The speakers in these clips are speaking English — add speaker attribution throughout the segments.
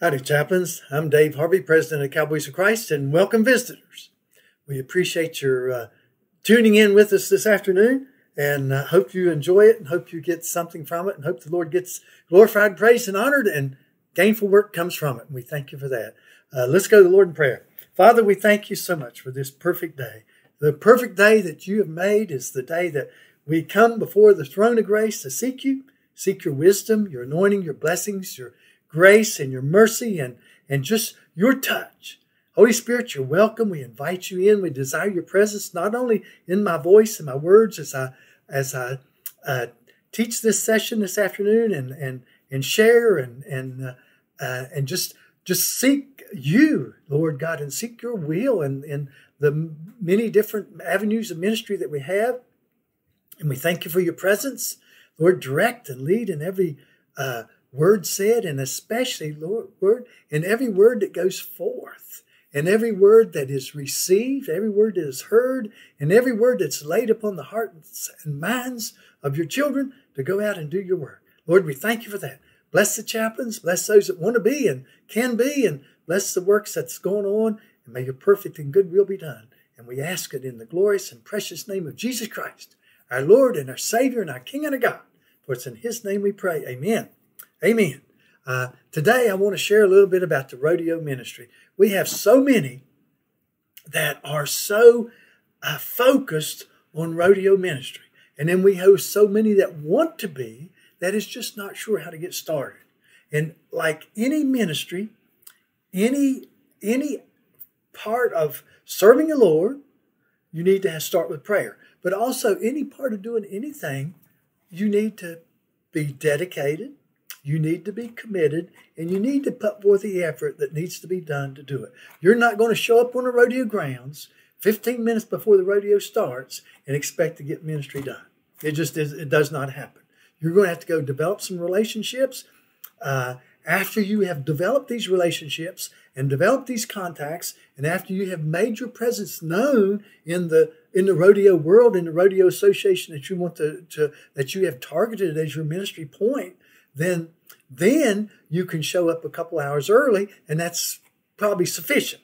Speaker 1: Howdy, chaplains. I'm Dave Harvey, president of Cowboys for Christ, and welcome visitors. We appreciate your uh, tuning in with us this afternoon, and uh, hope you enjoy it, and hope you get something from it, and hope the Lord gets glorified, praised, and honored, and gainful work comes from it. And we thank you for that. Uh, let's go to the Lord in prayer. Father, we thank you so much for this perfect day. The perfect day that you have made is the day that we come before the throne of grace to seek you, seek your wisdom, your anointing, your blessings, your grace and your mercy and, and just your touch. Holy Spirit, you're welcome. We invite you in. We desire your presence, not only in my voice and my words as I as I uh, teach this session this afternoon and and and share and and uh, uh, and just just seek you, Lord God, and seek your will and in the many different avenues of ministry that we have. And we thank you for your presence, Lord. Direct and lead in every uh, word said, and especially, Lord, word and every word that goes forth, and every word that is received, every word that is heard, and every word that's laid upon the hearts and minds of your children to go out and do your work. Lord, we thank you for that. Bless the chaplains, bless those that want to be and can be, and bless the works that's going on, and may your perfect and good will be done. And we ask it in the glorious and precious name of Jesus Christ, our Lord and our Savior and our King and our God. For it's in his name we pray. Amen. Amen. Uh, today, I want to share a little bit about the rodeo ministry. We have so many that are so uh, focused on rodeo ministry. And then we have so many that want to be that is just not sure how to get started. And like any ministry, any any part of serving the Lord, you need to start with prayer. But also any part of doing anything, you need to be dedicated, you need to be committed and you need to put forth the effort that needs to be done to do it. You're not going to show up on the rodeo grounds 15 minutes before the rodeo starts and expect to get ministry done. It just is, it does not happen. You're going to have to go develop some relationships. Uh, after you have developed these relationships and developed these contacts, and after you have made your presence known in the in the rodeo world, in the rodeo association that you want to, to that you have targeted as your ministry point, then then you can show up a couple hours early, and that's probably sufficient.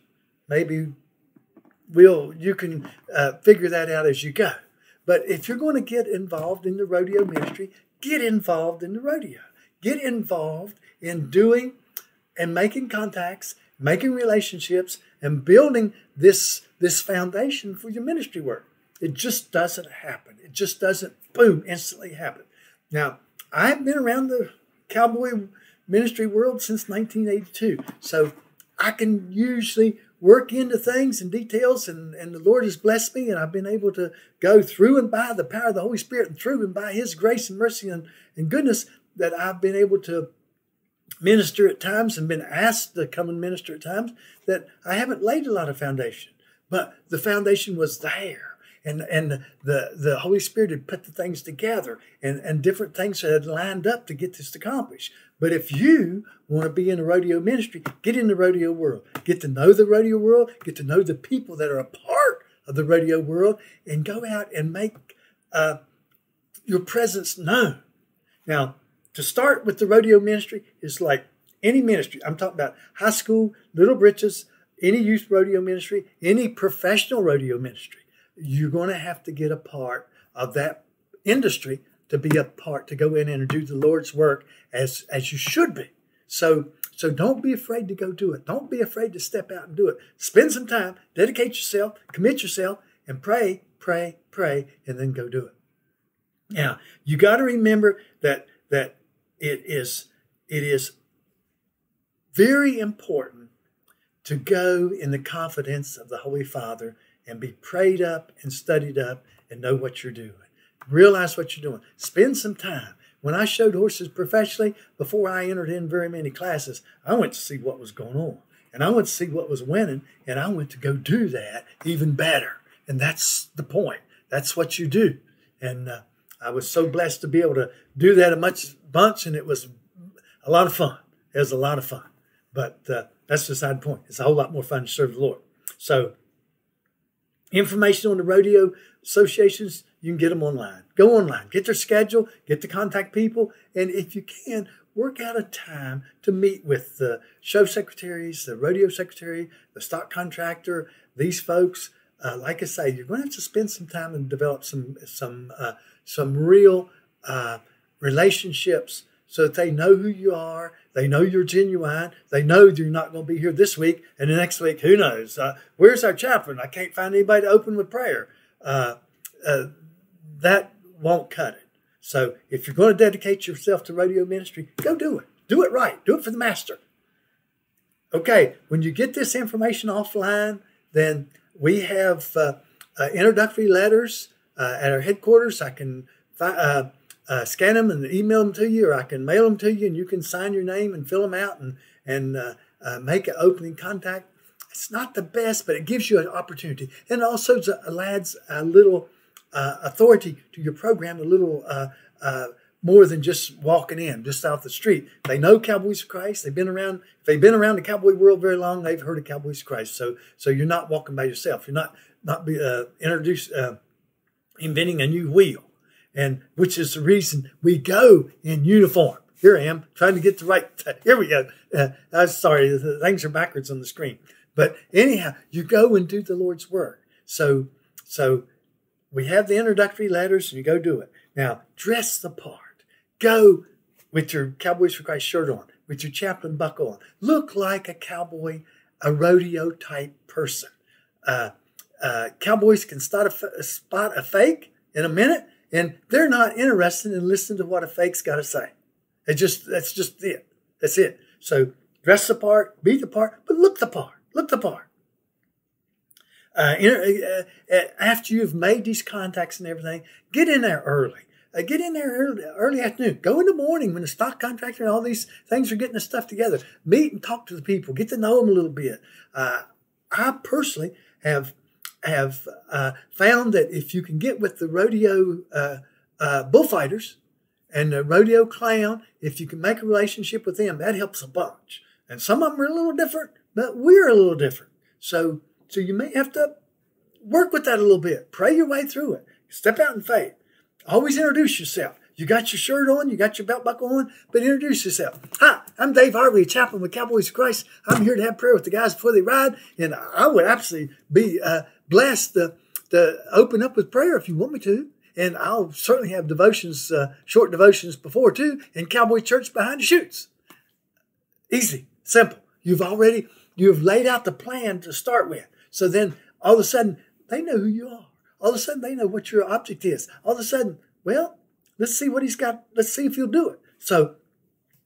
Speaker 1: Maybe we'll you can uh, figure that out as you go. But if you're going to get involved in the rodeo ministry, get involved in the rodeo. Get involved in doing and making contacts, making relationships, and building this this foundation for your ministry work. It just doesn't happen. It just doesn't boom instantly happen. Now, I've been around the cowboy ministry world since 1982. So I can usually work into things and details, and, and the Lord has blessed me, and I've been able to go through and by the power of the Holy Spirit and through and by His grace and mercy and, and goodness that I've been able to minister at times and been asked to come and minister at times that I haven't laid a lot of foundation. But the foundation was there and and the the Holy Spirit had put the things together, and and different things had lined up to get this accomplished. But if you want to be in the rodeo ministry, get in the rodeo world, get to know the rodeo world, get to know the people that are a part of the rodeo world, and go out and make uh, your presence known. Now, to start with the rodeo ministry is like any ministry. I'm talking about high school, little britches, any youth rodeo ministry, any professional rodeo ministry you're going to have to get a part of that industry to be a part to go in and do the Lord's work as as you should be. So so don't be afraid to go do it. Don't be afraid to step out and do it. Spend some time, dedicate yourself, commit yourself, and pray, pray, pray, and then go do it. Now you got to remember that that it is it is very important to go in the confidence of the Holy Father and be prayed up and studied up and know what you're doing. Realize what you're doing. Spend some time. When I showed horses professionally, before I entered in very many classes, I went to see what was going on. And I went to see what was winning, and I went to go do that even better. And that's the point. That's what you do. And uh, I was so blessed to be able to do that a much bunch, and it was a lot of fun. It was a lot of fun. But uh, that's the side point. It's a whole lot more fun to serve the Lord. So information on the rodeo associations, you can get them online. Go online, get their schedule, get to contact people, and if you can, work out a time to meet with the show secretaries, the rodeo secretary, the stock contractor, these folks. Uh, like I say, you're going to have to spend some time and develop some some uh, some real uh, relationships so that they know who you are. They know you're genuine. They know you're not going to be here this week and the next week. Who knows? Uh, where's our chaplain? I can't find anybody to open with prayer. Uh, uh, that won't cut it. So if you're going to dedicate yourself to rodeo ministry, go do it. Do it right. Do it for the master. Okay, when you get this information offline, then we have uh, uh, introductory letters uh, at our headquarters. I can fi- uh, scan them and email them to you, or I can mail them to you, and you can sign your name and fill them out and and uh, uh, make an opening contact. It's not the best, but it gives you an opportunity, and also adds a little uh, authority to your program, a little uh, uh, more than just walking in, just off the street. They know Cowboys for Christ. They've been around. If they've been around the cowboy world very long, they've heard of Cowboys for Christ. So, so you're not walking by yourself. You're not not be introduced inventing a new wheel and which is the reason we go in uniform. Here I am trying to get the right. Here we go. Uh, I'm sorry, things are backwards on the screen. But anyhow, you go and do the Lord's work. So, so we have the introductory letters, and you go do it. Now, dress the part. Go with your Cowboys for Christ shirt on, with your chaplain buckle on. Look like a cowboy, a rodeo type person. Uh, uh, cowboys can spot a fake in a minute and they're not interested in listening to what a fake's got to say. It just that's just it. That's it. So dress the part, be the part, but look the part. Look the part. Uh, uh, uh, after you've made these contacts and everything, get in there early. Uh, get in there early, early afternoon. Go in the morning when the stock contractor and all these things are getting the stuff together. Meet and talk to the people. Get to know them a little bit. Uh, I personally have have uh, found that if you can get with the rodeo uh, uh, bullfighters and the rodeo clown, if you can make a relationship with them, that helps a bunch. And some of them are a little different, but we're a little different. So, so you may have to work with that a little bit. Pray your way through it. Step out in faith. Always introduce yourself. You got your shirt on, you got your belt buckle on, but introduce yourself. Hi, I'm Dave Harvey, chaplain with Cowboys for Christ. I'm here to have prayer with the guys before they ride, and I would absolutely be uh, blessed to, to open up with prayer if you want me to. And I'll certainly have devotions, uh, short devotions before too, in Cowboy Church behind the chutes. Easy, simple. You've already, you've laid out the plan to start with. So then all of a sudden, they know who you are. All of a sudden, they know what your object is. All of a sudden, well, let's see what he's got. Let's see if he'll do it. So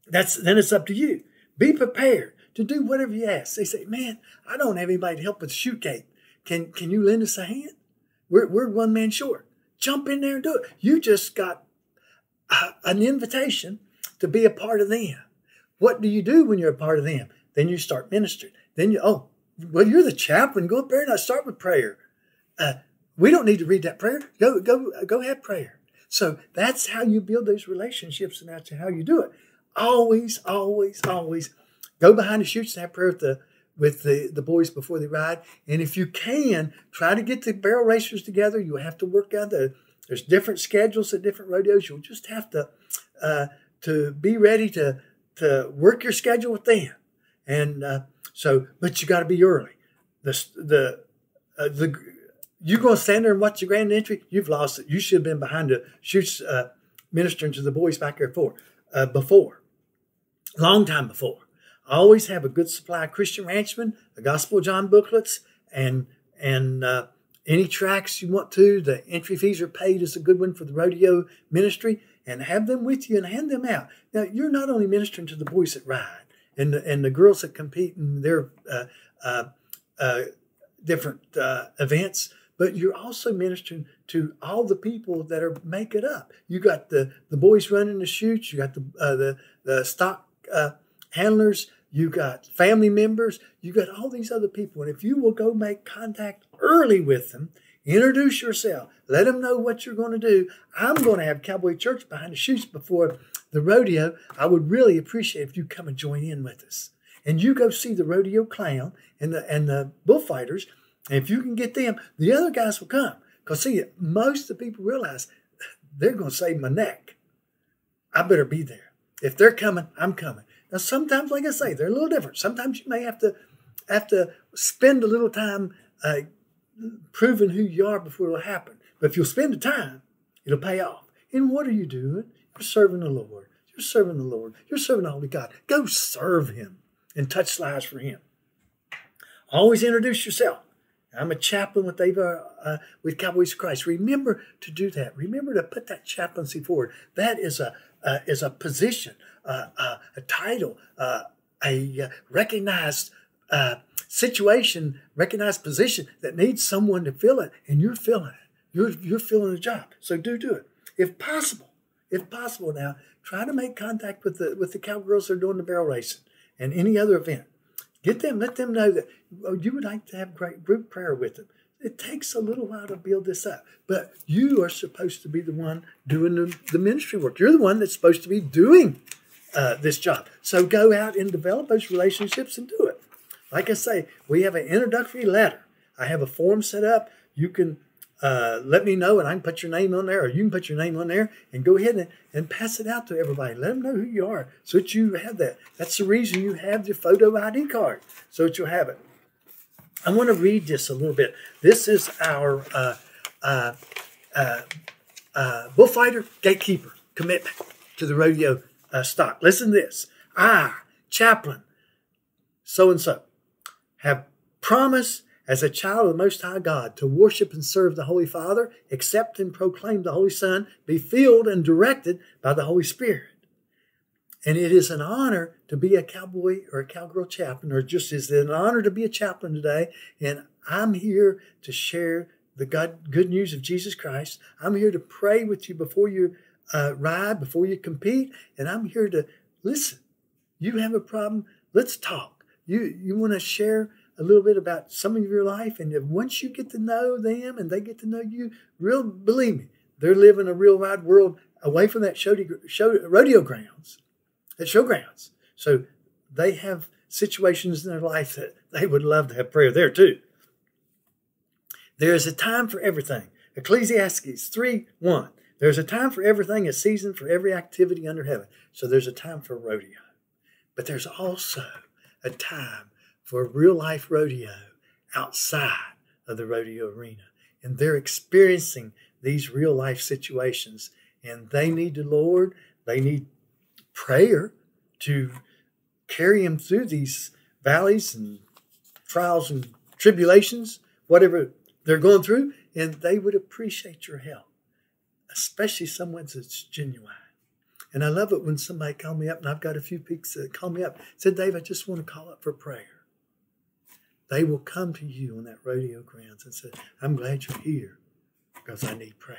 Speaker 1: that's then it's up to you. Be prepared to do whatever you ask. They say, man, I don't have anybody to help with chute gate. Can can you lend us a hand? We're we're one man short. Jump in there and do it. You just got a, an invitation to be a part of them. What do you do when you're a part of them? Then you start ministering. Then you oh well you're the chaplain. Go up there and I start with prayer. Uh, we don't need to read that prayer. Go go go have prayer. So that's how you build those relationships, and that's how you do it. Always, always, always go behind the chutes and have prayer with the with the, the boys before they ride. And if you can, try to get the barrel racers together. You'll have to work out the there's different schedules at different rodeos. You'll just have to uh, to be ready to to work your schedule with them. And uh, so, but you got to be early. The the uh, the you going to stand there and watch the grand entry? You've lost it. You should have been behind the chutes uh, ministering to the boys back there for uh, before, long time before. I always have a good supply of Christian Ranchmen, the Gospel John booklets, and and uh, any tracks you want to. The entry fees are paid is a good one for the rodeo ministry, and have them with you and hand them out. Now you're not only ministering to the boys that ride and the, and the girls that compete in their uh, uh, uh different uh, events, but you're also ministering to all the people that are make it up. You got the the boys running the chutes. You got the uh, the the stock handlers you got family members, you got all these other people. And if you will go make contact early with them, introduce yourself, let them know what you're going to do. I'm going to have Cowboy Church behind the chutes before the rodeo. I would really appreciate if you come and join in with us. And you go see the rodeo clown and the and the bullfighters. And if you can get them, the other guys will come. Because see, most of the people realize they're going to save my neck. I better be there. If they're coming, I'm coming. Now, sometimes, like I say, they're a little different. Sometimes you may have to have to spend a little time uh, proving who you are before it'll happen. But if you'll spend the time, it'll pay off. And what are you doing? You're serving the Lord. You're serving the Lord. You're serving the Holy God. Go serve Him and touch lives for Him. Always introduce yourself. I'm a chaplain with Ava, uh, with Cowboys for Christ. Remember to do that. Remember to put that chaplaincy forward. That is a uh, is a position, uh, uh a title, uh, a recognized situation, recognized position that needs someone to fill it, and you're filling it. You're you're filling the job. So do do it if possible. If possible, now try to make contact with the with the cowgirls that are doing the barrel racing and any other event. Get them, let them know that oh, you would like to have great group prayer with them. It takes a little while to build this up, but you are supposed to be the one doing the, the ministry work. You're the one that's supposed to be doing uh, this job. So go out and develop those relationships and do it. Like I say, we have an introductory letter. I have a form set up. You can uh, let me know and I can put your name on there, or you can put your name on there and go ahead and, and pass it out to everybody. Let them know who you are so that you have that. That's the reason you have your photo ID card, so that you'll have it. I want to read this a little bit. This is our uh, uh, uh, uh bullfighter gatekeeper commitment to the rodeo uh, stock. Listen to this. I, chaplain, so and so, have promised as a child of the Most High God to worship and serve the Holy Father, accept and proclaim the Holy Son, be filled and directed by the Holy Spirit. And it is an honor to be a cowboy or a cowgirl chaplain, or just is an honor to be a chaplain today. And I'm here to share the God, good news of Jesus Christ. I'm here to pray with you before you uh, ride, before you compete, and I'm here to listen. You have a problem? Let's talk. You you want to share a little bit about some of your life. And if once you get to know them and they get to know you, real believe me, they're living a real wide world away from that rodeo grounds, that showgrounds. So they have situations in their life that they would love to have prayer there too. There is a time for everything. Ecclesiastes 3 1. There's a time for everything, a season for every activity under heaven. So there's a time for rodeo. But there's also a time for real life rodeo outside of the rodeo arena. And they're experiencing these real life situations. And they need the Lord, they need prayer to carry them through these valleys and trials and tribulations, whatever they're going through. And they would appreciate your help, especially someone that's genuine. And I love it when somebody called me up, and I've got a few peaks that call me up, said, Dave, I just want to call up for prayer they will come to you on that rodeo grounds and say, I'm glad you're here because I need prayer.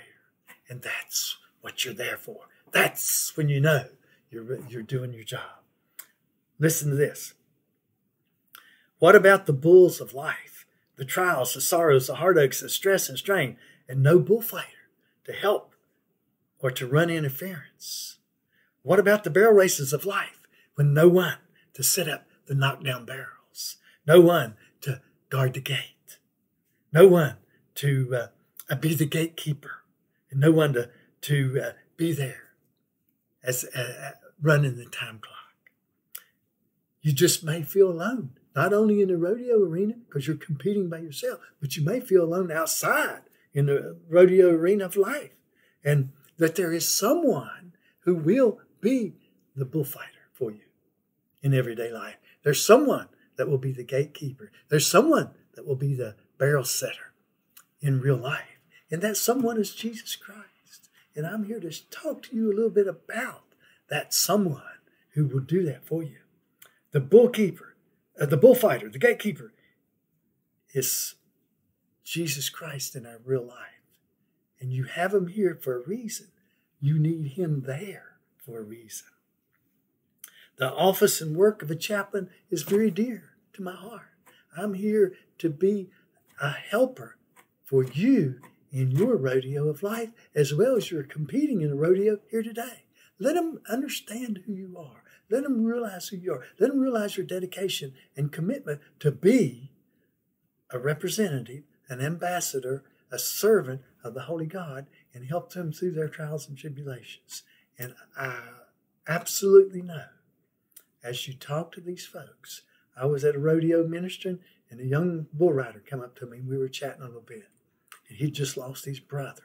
Speaker 1: And that's what you're there for. That's when you know you're, you're doing your job. Listen to this. What about the bulls of life? The trials, the sorrows, the heartaches, the stress and strain, and no bullfighter to help or to run interference? What about the barrel races of life when no one to set up the knockdown barrels? No one to guard the gate, no one to uh, be the gatekeeper, and no one to, to uh, be there as uh, uh, running the time clock. You just may feel alone, not only in the rodeo arena because you're competing by yourself, but you may feel alone outside in the rodeo arena of life, and that there is someone who will be the bullfighter for you in everyday life. There's someone that will be the gatekeeper. There's someone that will be the barrel setter in real life. And that someone is Jesus Christ. And I'm here to talk to you a little bit about that someone who will do that for you. The bullkeeper, uh, the bullfighter, the gatekeeper is Jesus Christ in our real life. And you have him here for a reason. You need him there for a reason. The office and work of a chaplain is very dear to my heart. I'm here to be a helper for you in your rodeo of life as well as you're competing in a rodeo here today. Let them understand who you are. Let them realize who you are. Let them realize your dedication and commitment to be a representative, an ambassador, a servant of the Holy God, and help them through their trials and tribulations. And I absolutely know as you talk to these folks. I was at a rodeo ministering, and a young bull rider come up to me. and We were chatting a little bit, and he just lost his brother.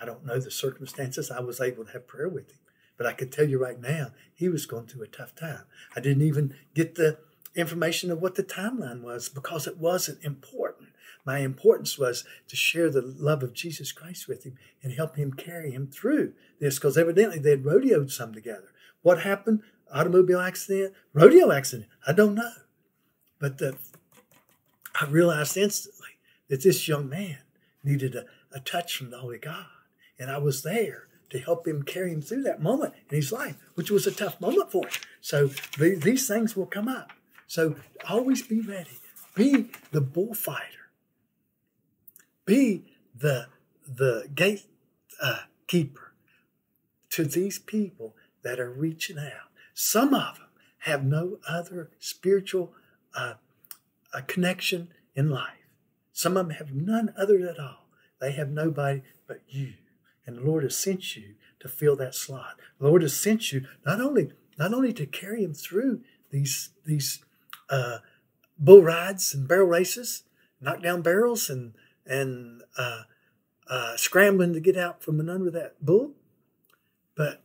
Speaker 1: I don't know the circumstances. I was able to have prayer with him, but I could tell you right now, he was going through a tough time. I didn't even get the information of what the timeline was because it wasn't important. My importance was to share the love of Jesus Christ with him and help him carry him through this because evidently they had rodeoed some together. What happened? Automobile accident? Rodeo accident? I don't know. But the, I realized instantly that this young man needed a, a touch from the Holy God. And I was there to help him carry him through that moment in his life, which was a tough moment for him. So the, these things will come up. So always be ready. Be the bullfighter. Be the the gate uh, keeper to these people that are reaching out. Some of them have no other spiritual uh, connection in life. Some of them have none other at all. They have nobody but you. And the Lord has sent you to fill that slot. The Lord has sent you not only not only to carry him through these these uh, bull rides and barrel races, knock down barrels and and uh, uh, scrambling to get out from under that bull, but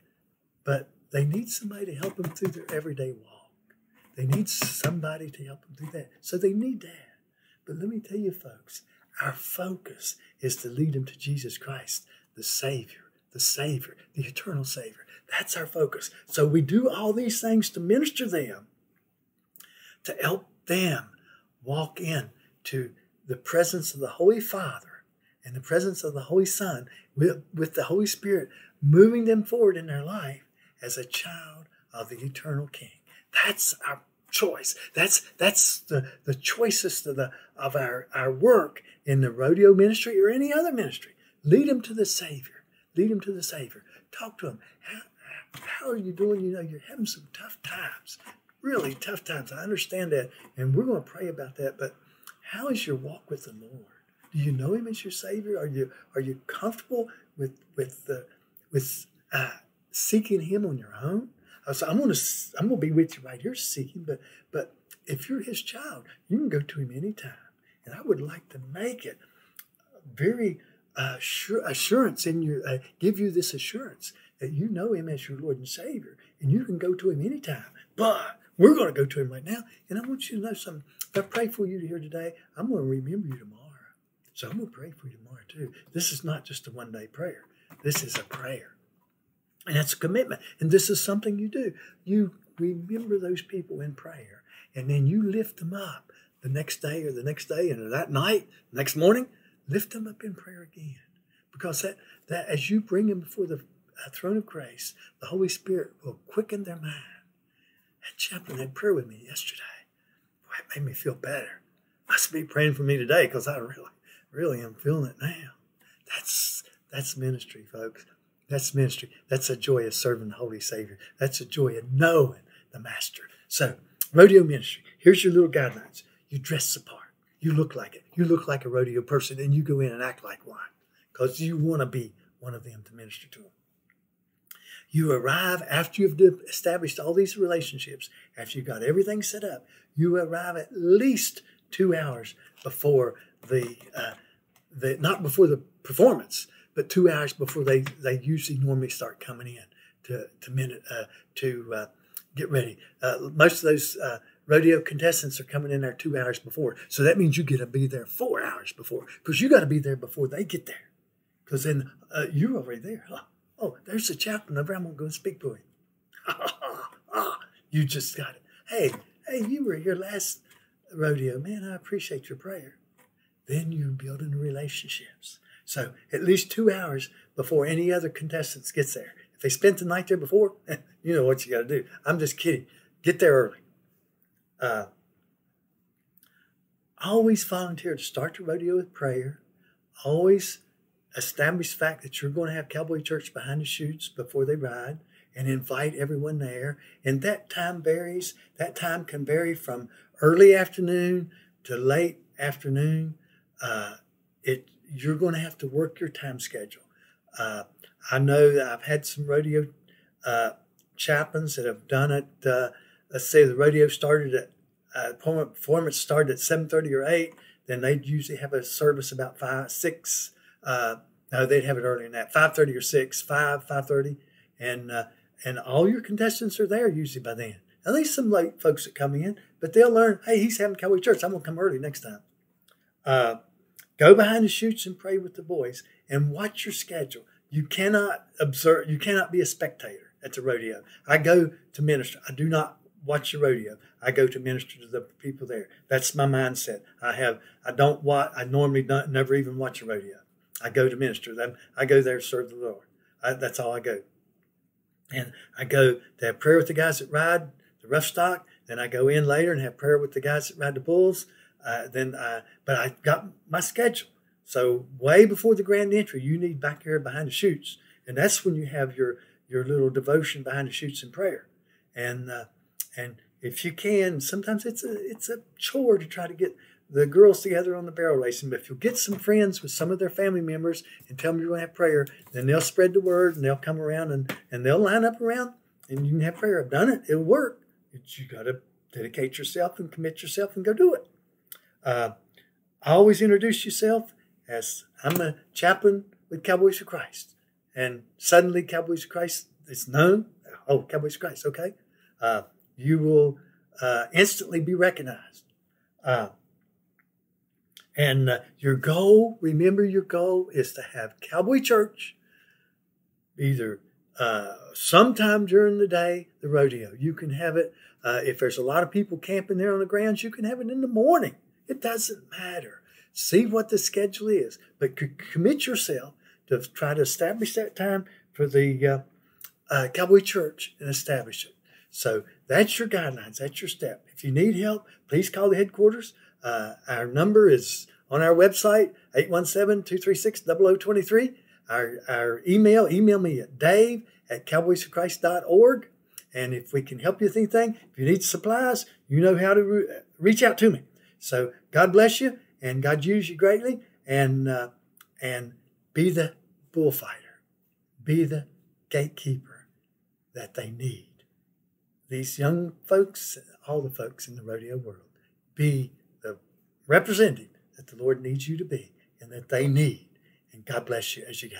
Speaker 1: but they need somebody to help them through their everyday walk. They need somebody to help them do that. So they need that. But let me tell you, folks, our focus is to lead them to Jesus Christ, the Savior, the Savior, the eternal Savior. That's our focus. So we do all these things to minister them, to help them walk in to the presence of the Holy Father and the presence of the Holy Son with, with the Holy Spirit moving them forward in their life as a child of the eternal King. That's our choice. That's that's the, the choicest of the of our, our work in the rodeo ministry or any other ministry. Lead them to the Savior. Lead them to the Savior. Talk to them. How, how are you doing? You know, you're having some tough times, really tough times. I understand that, and we're going to pray about that. But how is your walk with the Lord? Do you know Him as your Savior? Are you are you comfortable with with the with uh, seeking Him on your own? So I'm gonna I'm gonna be with you right here seeking, but but if you're His child, you can go to Him anytime. And I would like to make it very uh, assurance in your uh, give you this assurance that you know Him as your Lord and Savior, and you can go to Him anytime. But we're going to go to Him right now, and I want you to know something. If I pray for you here today, I'm going to remember you tomorrow. So I'm going to pray for you tomorrow too. This is not just a one day prayer. This is a prayer. And that's a commitment. And this is something you do. You remember those people in prayer, and then you lift them up the next day or the next day and that night, next morning, lift them up in prayer again. Because that, that as you bring them before the uh, throne of grace, the Holy Spirit will quicken their mind. That chaplain had prayer with me yesterday. Boy, it made me feel better. Must be praying for me today because I really, really am feeling it now. That's that's ministry, folks. That's ministry. That's a joy of serving the Holy Savior. That's a joy of knowing the Master. So, rodeo ministry. Here's your little guidelines. You dress the part. You look like it. You look like a rodeo person, and you go in and act like one because you want to be one of them to minister to them. You arrive after you've established all these relationships, after you've got everything set up, you arrive at least two hours before the, uh, the not before the performance, but two hours before they, they usually normally start coming in to to minute uh, to uh, get ready. Uh, most of those uh, rodeo contestants are coming in there two hours before, so that means you get to be there four hours before because you got to be there before they get there. Because then uh, you're already there. Oh, oh, there's the chaplain over. I'm gonna go speak to him. ah, you just got it. Hey, hey, you were your last rodeo, man. I appreciate your prayer. Then you're building relationships. So at least two hours before any other contestants gets there. If they spent the night there before, you know what you got to do. I'm just kidding. Get there early. Uh, always volunteer to start the rodeo with prayer. Always establish the fact that you're going to have Cowboy Church behind the chutes before they ride and invite everyone there. And that time varies. That time can vary from early afternoon to late afternoon. Uh, it you're going to have to work your time schedule. Uh, I know that I've had some rodeo uh, chaplains that have done it. Uh, let's say the rodeo started at uh, performance started at seven thirty or eight. Then they'd usually have a service about five, six. Uh, no, they'd have it earlier than that, five thirty or six, five, five thirty, and uh, and all your contestants are there usually by then. At least some late folks that come in, but they'll learn. Hey, he's having cowboy church. I'm gonna come early next time. Go behind the chutes and pray with the boys, and watch your schedule. You cannot observe. You cannot be a spectator at the rodeo. I go to minister. I do not watch the rodeo. I go to minister to the people there. That's my mindset. I have. I don't watch. I normally don't, never even watch a rodeo. I go to minister them. I go there to serve the Lord. I, that's all I go. And I go to have prayer with the guys that ride the rough stock. Then I go in later and have prayer with the guys that ride the bulls. Uh, then, I, but I got my schedule. So way before the grand entry, you need back here behind the chutes, and that's when you have your your little devotion behind the chutes and prayer. And uh, and if you can, sometimes it's a it's a chore to try to get the girls together on the barrel racing. But if you'll get some friends with some of their family members and tell them you're going to have prayer, then they'll spread the word and they'll come around and, and they'll line up around and you can have prayer. I've done it. It'll work. It's, you got to dedicate yourself and commit yourself and go do it. Uh, always introduce yourself as I'm a chaplain with Cowboys for Christ. And suddenly Cowboys for Christ is known. Oh, Cowboys for Christ, okay. Uh, you will uh, instantly be recognized. Uh, and uh, your goal, remember your goal is to have Cowboy Church either uh, sometime during the day, the rodeo. You can have it, uh, if there's a lot of people camping there on the grounds, you can have it in the morning. It doesn't matter. See what the schedule is, but commit yourself to try to establish that time for the uh, uh, Cowboy Church and establish it. So that's your guidelines. That's your step. If you need help, please call the headquarters. Uh, our number is on our website, 817-236-0023. Our, our email, email me at dave at cowboysforchrist.org. And if we can help you with anything, if you need supplies, you know how to re- reach out to me. So God bless you and God use you greatly and, uh, and be the bullfighter, be the gatekeeper that they need these young folks, all the folks in the rodeo world, be the representative that the Lord needs you to be and that they need. And God bless you as you go.